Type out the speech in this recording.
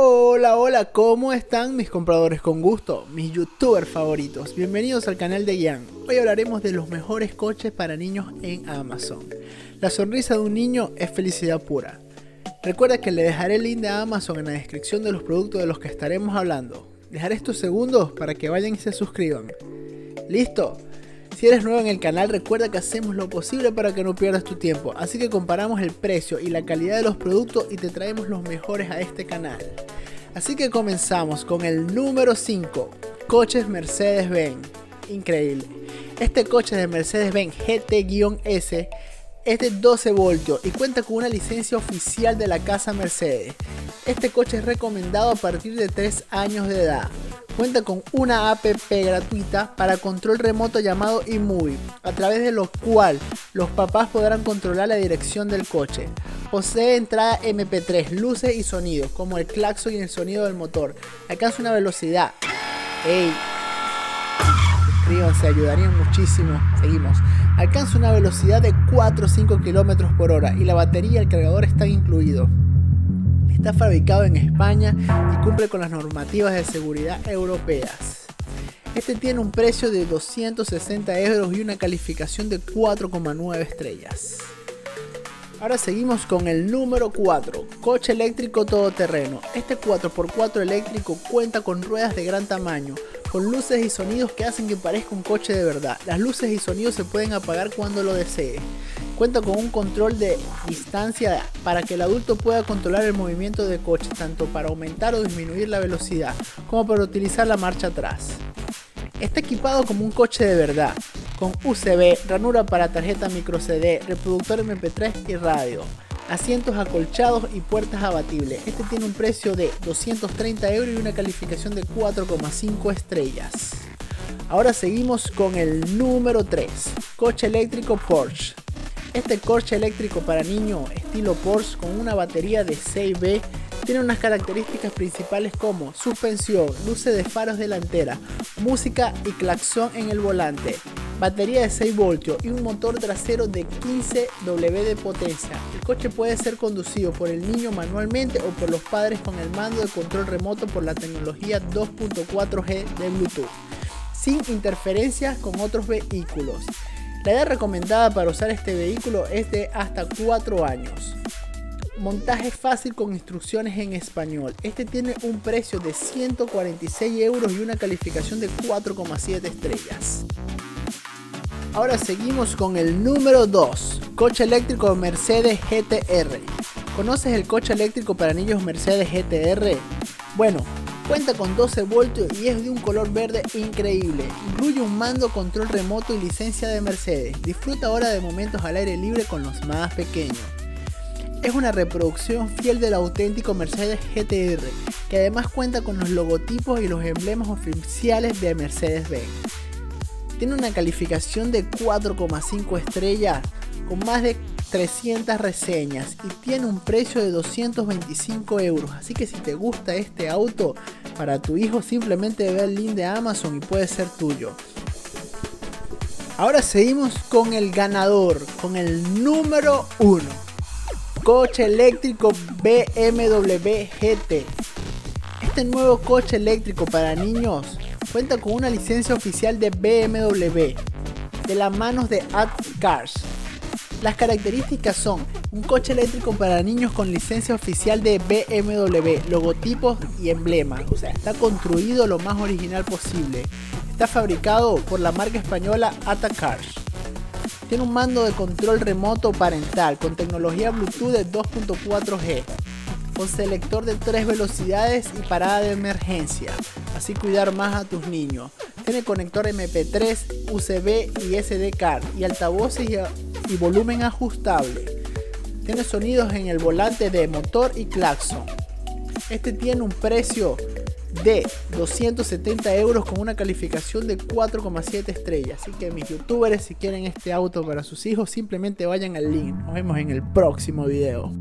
Hola, hola, ¿cómo están mis compradores con gusto? Mis youtubers favoritos. Bienvenidos al canal de Ian. Hoy hablaremos de los mejores coches para niños en Amazon. La sonrisa de un niño es felicidad pura. Recuerda que le dejaré el link de Amazon en la descripción de los productos de los que estaremos hablando. Dejaré estos segundos para que vayan y se suscriban. ¿Listo? Si eres nuevo en el canal, recuerda que hacemos lo posible para que no pierdas tu tiempo, así que comparamos el precio y la calidad de los productos y te traemos los mejores a este canal. Así que comenzamos con el número 5, coches Mercedes-Benz. Increíble. Este coche de Mercedes-Benz GT-S es de 12 voltios y cuenta con una licencia oficial de la casa Mercedes. Este coche es recomendado a partir de 3 años de edad. Cuenta con una app gratuita para control remoto llamado eMovie, a través de lo cual los papás podrán controlar la dirección del coche. Posee entrada MP3, luces y sonidos, como el claxon y el sonido del motor. Alcanza una velocidad. ¡Ey! Suscríbanse, ayudarían muchísimo. Seguimos. Alcanza una velocidad de 4 o 5 km por hora y la batería y el cargador están incluidos. Está fabricado en España y cumple con las normativas de seguridad europeas. Este tiene un precio de 260 euros y una calificación de 4,9 estrellas. Ahora seguimos con el número 4, coche eléctrico todoterreno. Este 4x4 eléctrico cuenta con ruedas de gran tamaño, con luces y sonidos que hacen que parezca un coche de verdad. Las luces y sonidos se pueden apagar cuando lo desee. Cuenta con un control de distancia para que el adulto pueda controlar el movimiento del coche, tanto para aumentar o disminuir la velocidad, como para utilizar la marcha atrás. Está equipado como un coche de verdad, con USB, ranura para tarjeta micro CD, reproductor MP3 y radio, asientos acolchados y puertas abatibles. Este tiene un precio de 230 euros y una calificación de 4,5 estrellas. Ahora seguimos con el número 3, coche eléctrico Porsche. Este coche eléctrico para niño estilo Porsche con una batería de 6B tiene unas características principales como suspensión, luces de faros delantera, música y claxon en el volante, batería de 6 voltios y un motor trasero de 15 W de potencia. El coche puede ser conducido por el niño manualmente o por los padres con el mando de control remoto por la tecnología 2.4G de Bluetooth, sin interferencias con otros vehículos. La edad recomendada para usar este vehículo es de hasta 4 años. Montaje fácil con instrucciones en español. Este tiene un precio de 146 euros y una calificación de 4,7 estrellas. Ahora seguimos con el número 2, coche eléctrico Mercedes GTR. ¿Conoces el coche eléctrico para niños Mercedes GTR? Bueno, Cuenta con 12 voltios y es de un color verde increíble. Incluye un mando, control remoto y licencia de Mercedes. Disfruta ahora de momentos al aire libre con los más pequeños. Es una reproducción fiel del auténtico Mercedes GTR, que además cuenta con los logotipos y los emblemas oficiales de Mercedes-Benz. Tiene una calificación de 4,5 estrellas con más de 300 reseñas y tiene un precio de 225 euros. Así que si te gusta este auto para tu hijo, simplemente ve el link de Amazon y puede ser tuyo. Ahora seguimos con el ganador, con el número 1. Coche eléctrico BMW GT. Este nuevo coche eléctrico para niños cuenta con una licencia oficial de BMW de las manos de Ad Cars las características son un coche eléctrico para niños con licencia oficial de BMW, logotipos y emblemas. O sea, está construido lo más original posible. Está fabricado por la marca española Atacars. Tiene un mando de control remoto parental con tecnología Bluetooth de 2.4G, con selector de tres velocidades y parada de emergencia, así cuidar más a tus niños. Tiene conector MP3, USB y SD card y altavoces y volumen ajustable. Tiene sonidos en el volante de motor y claxon. Este tiene un precio de 270 euros con una calificación de 4,7 estrellas. Así que mis youtubers si quieren este auto para sus hijos simplemente vayan al link. Nos vemos en el próximo video.